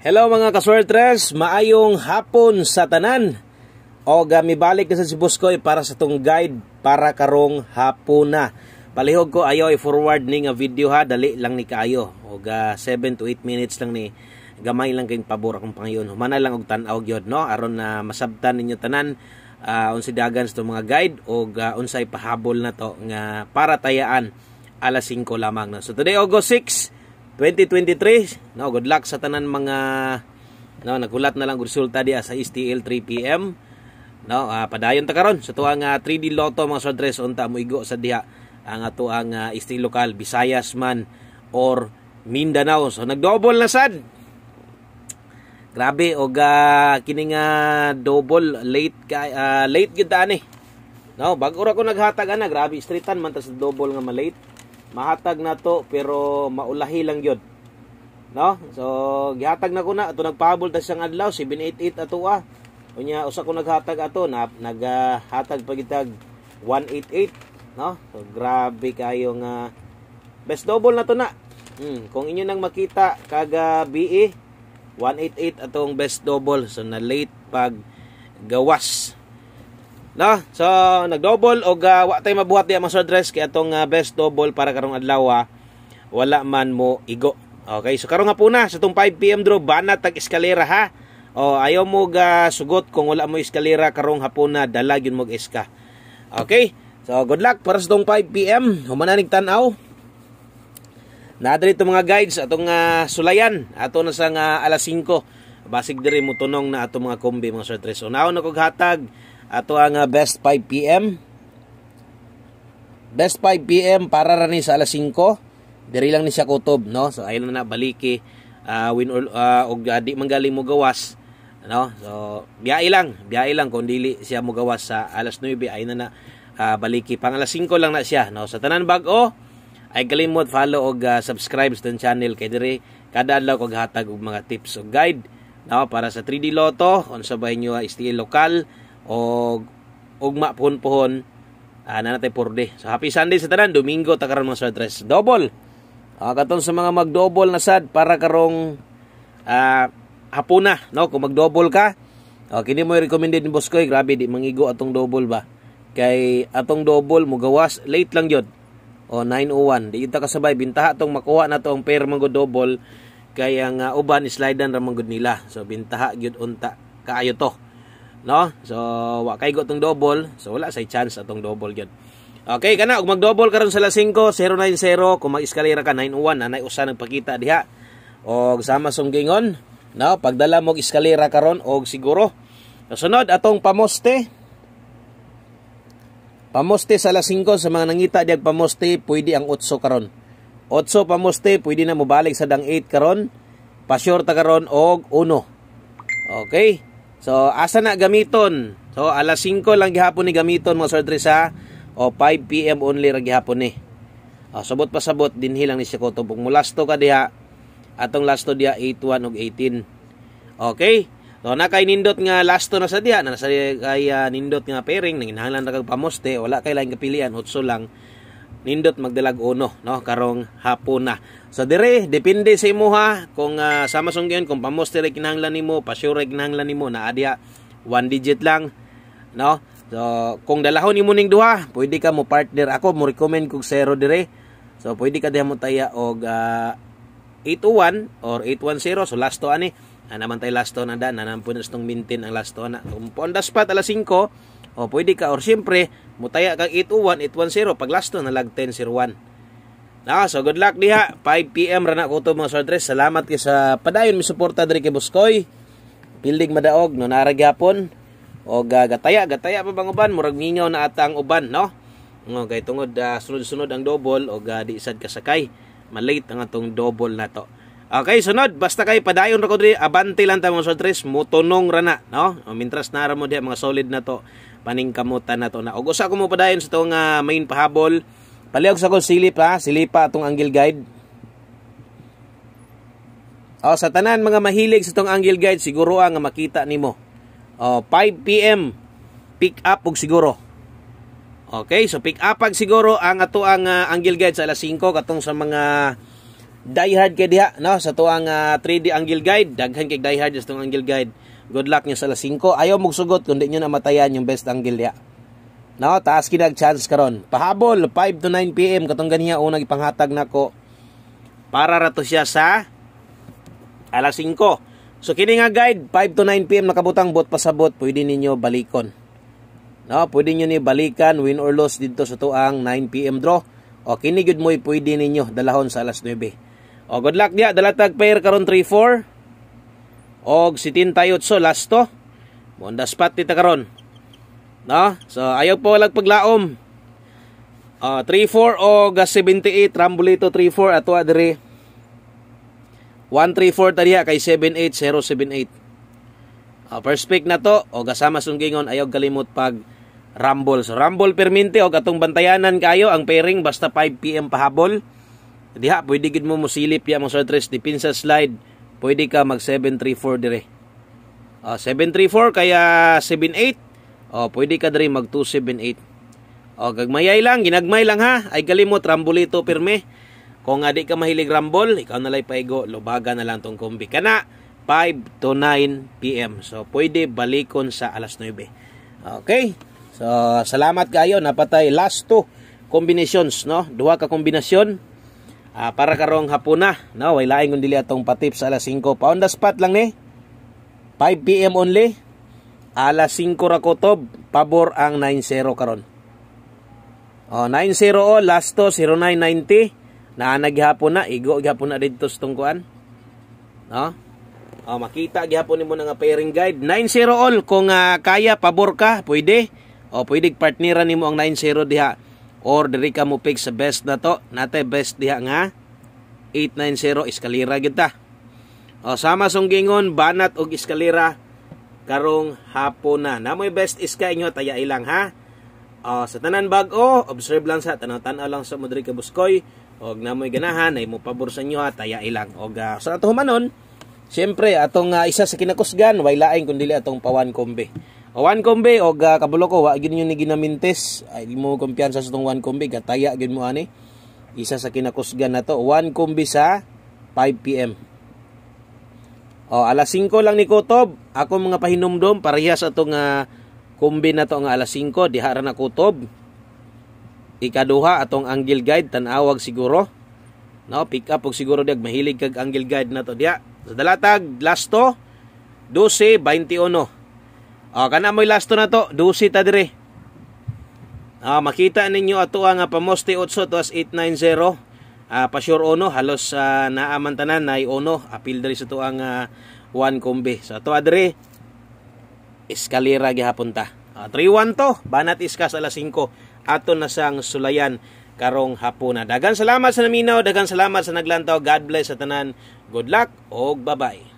Hello mga kaswertres, maayong hapon sa tanan. O gamibalik na sa si Buskoy para sa tong guide para karong hapon na. Palihog ko ayo i-forward ni nga video ha, dali lang ni kaayo. O ga 7 to 8 minutes lang ni gamay lang kayong pabor akong pangayon. Humana lang og tan-aw gyud no aron na masabtan ninyo tanan uh, unsi dagan sa mga guide o uh, unsay pahabol na to nga para tayaan alas 5 lamang na. So today August 6 2023. No, good luck sa tanan mga no nagulat na lang resulta diya sa STL 3 PM. No, uh, padayon ta karon sa tuang uh, 3D Lotto mga sodres unta mo igo sa diha ang ato ang uh, STL lokal Visayas man or Mindanao. So nagdouble na sad. Grabe og uh, kini nga double late kay uh, late gid ani. No, bag ora ko naghatag ana, grabe streetan man ta sa double nga malate mahatag na to pero maulahi lang yun. No? So gihatag na ko na. Ato nagpahabol ta siyang adlaw 788 ato ah. Unya usa ko naghatag ato na naghatag pagitag 188 no? So grabe kayo nga. Best double na to na. Hmm, kung inyo nang makita kaga BE 188 atong best double. So na late pag gawas No? So, nag-double o uh, wa tay mabuhat di mga dress kay atong uh, best double para karong adlaw ah, wala man mo igo. Okay, so karong hapuna sa tong 5 PM draw bana tag eskalera ha. O ayaw mo ga sugot kung wala mo eskalera karong hapuna dala gyud mo eska. Okay? So good luck para sa tong 5 PM. Humananig tan-aw. Naadri to mga guides atong uh, sulayan ato na sa uh, alas 5. Basig diri mo tunong na ato mga kombi mga sir So now na kog hatag ato ang uh, best 5 PM best 5 PM para ra ni sa alas 5 diri lang ni siya kutob no? So ayun na baliki uh, win uh, og uh, manggaling mo gawas no? So biyai lang biyai lang kung dili siya mo gawas sa alas 9 ayun na na uh, baliki. Pang alas 5 lang na siya no? Sa tanan bag-o ay kalimot follow og uh, subscribe sa channel kay diri. Kada adlaw kog hatag og mga tips o guide no? Para sa 3D Lotto unsa ba inyo uh, STL lokal og ugma pohon pohon uh, na natay purde. So happy Sunday sa tanan, Domingo ta karon mga sweatres. Double. Uh, katon sa mga mag-double na sad para karong uh, hapuna, no? Kung mag-double ka, uh, kini mo recommended ni Boskoy, grabe di mangigo atong double ba. Kay atong double mo gawas late lang yun. O 901. Di kita kasabay bintaha tong makuha na tong pair mga double kay ang uh, uban slidean ra gud nila. So bintaha gyud unta kaayo to no? So wa kay go tong double. So wala say chance atong double gyud okay kana ug mag-double karon sa las 5 090 kung mag-eskalera ka 91 anay usa nagpakita diha. Og sama song gingon no? Pagdala mo eskalera karon og siguro. Sunod atong pamoste. Pamoste sa las 5 sa mga nangita diag pamoste pwede ang 8 karon. 8 pamoste pwede na mobalik sa dang 8 karon. Pa-short karon og 1 okay So, asa na gamiton? So, alas 5 lang gihapon ni gamiton mga Sir Trisa o 5 PM only ra gihapon ni. O, sabot pa sabot din hilang ni siya ko pag mulasto ka diha atong lasto diha 81 ug 18. Okay? So, na kay nindot nga lasto na sa diha na sa kay uh, nindot nga pairing nanginahanglan ra kag pamoste wala kay laing kapilian utso lang nindot magdalag uno no? Karong hapon na. So dire depende sa imo ha? Kung uh, sama song kung pamoste re kinahanglan nimo pa-sure kinahanglan nimo na adya one digit lang no? So kung dalahon nimo ning duha pwede ka mo partner ako mo recommend kog zero dire. So pwede ka diha mo taya og uh, 801 or 810 so last to ani. Na naman tay last to na da na naman po na maintain ang last to na. Kung on the spot alas 5 o pwede ka or siyempre Mutaya kag 801, 810, pag lasto na lag 1001. Na, so good luck diha. 5 PM ra na ko to mga sordres. Salamat kay sa padayon mi suporta diri kay Buskoy. Building madaog no nara gyapon. O gataya, gataya pa bang uban murag mingaw na atang uban, no? Ngo kay tungod uh, sunod-sunod ang double o uh, di sad kasakay. Malate ang atong double na to. Okay, sunod, basta kay padayon ra abante lang ta mga sordres, mutunong ra na, no? O, mintras nara mo diha mga solid na to paningkamutan na to na. Og usa ko mo padayon sa tong uh, main pahabol. Palihog sa ko silip ha, silipa atong angle guide. O sa tanan mga mahilig sa tong angle guide siguro ang makita nimo. O 5 PM pick up og siguro. Okay, so pick up ag siguro ang ato ang uh, angle guide sa alas 5 katong sa mga diehard kay diha no? Sa tuang uh, 3D angle guide. Daghan kay diehard sa tuang angle guide. Good luck nyo sa alas 5 ayaw mong sugot kundi nyo namatayan yung best angle diha. No? Taas kinag chance karon. Pahabol 5 to 9 pm katong ganiya unang ipanghatag nako. Para rato siya sa alas 5 so kini nga guide 5 to 9 pm nakabutang bot pasabot pwede ninyo balikon. No? Pwede niyo ni balikan win or loss dito sa tuang 9 pm draw. O kini gud mo'y pwede ninyo dalahon sa alas 9 o, good luck dia. Dalatag pair karon 3-4. Og sitin tayo so last to. Monda spot dito karon. No? So, ayaw po walang paglaom. Uh, 3-4 o 78. Rambulito 3-4. Ato adere. 1-3-4 tadiya kay 7-8. 0-7-8. Uh, first pick na to. O kasama sunggingon. Ayaw kalimot pag rumble. So, rumble perminte o katong bantayanan kayo. Ang pairing basta 5pm pahabol. Diha, pwede gid mo mosilip ya mga sortres dipinsa slide. Pwede ka mag 734 dire. Uh, 734 kaya 78. Oh, pwede ka dire mag 278. Oh, gagmayay lang, ginagmay lang ha. Ay kalimot rambulito pirme. Kung adi ka mahilig rambol, ikaw na lay paigo, lubaga na lang tong kombi. Kana 5 to 9 PM. So pwede balikon sa alas 9. Okay? So salamat kayo napatay last two combinations no. Duha ka kombinasyon uh, para karong hapuna. No way laing dili atong patip sa alas 5 pa on the spot lang ni. 5 pm only. Alas 5 ra kutob pabor ang 90 karon. Oh 90 o last to 0990 na naghapon na igo gyapon na didto sa tungkuan no? Oh makita gyapon nimo nga pairing guide. 90 all. Kung uh, kaya pabor ka pwede. O oh, pwede partneran nimo ang 90 diha or diri ka mo pick sa best na to. Nate best diha nga. 890 eskalera gyud ta. O sama sunggingon banat og eskalera karong hapon na. Namoy best iska inyo taya ilang ha? O sa tanan bag-o observe lang sa tanaw-tanaw lang sa modri ka buskoy og namoy ganahan ay mo pabor sa inyo ha? Taya ilang. Og uh, sa ato humanon Siyempre, atong uh, isa sa kinakusgan, way laing kundi atong pawan kombe. O one kombe o uh, kabulo ko wa gid ni ginamintes ay mo kumpiyansa sa tong one kombe gataya gid mo ani. Isa sa kinakusgan na to one kombe sa 5 PM. O alas 5 lang ni Kutob. Ako mga pahinumdom parehas atong uh, kombe na to nga alas 5 diha ra na Kutob. Ikaduha atong angle guide tan-awag siguro. No, pick up og siguro diag mahilig kag angle guide na to diha. Sa dalatag last to 12 21 Oh, kana mo'y lasto na to, dusi ta dire. Ah, makita ninyo ato ang pamoste 8 tuas 890. Ah, pa sure ono halos uh, naaman tanan nay ono apil diri sa to ang uh, one kombe. So ato adre eskalera gihapon ta. Ah, 3-1 to, banat iskas alas 5 ato na sang sulayan karong hapon na. Dagan salamat sa naminaw, dagan salamat sa naglantaw. God bless sa tanan. Good luck og bye-bye.